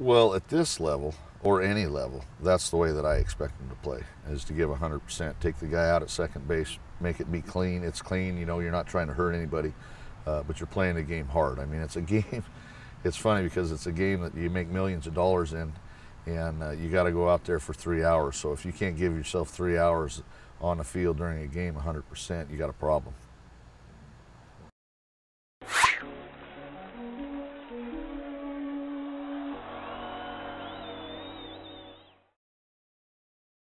Well, at this level or any level, that's the way that I expect them to play is to give 100%. Take the guy out at second base, make it be clean. It's clean, you know, you're not trying to hurt anybody, uh, but you're playing the game hard. I mean, it's a game. It's funny because it's a game that you make millions of dollars in, and uh, you got to go out there for three hours. So if you can't give yourself three hours on the field during a game 100%, you got a problem.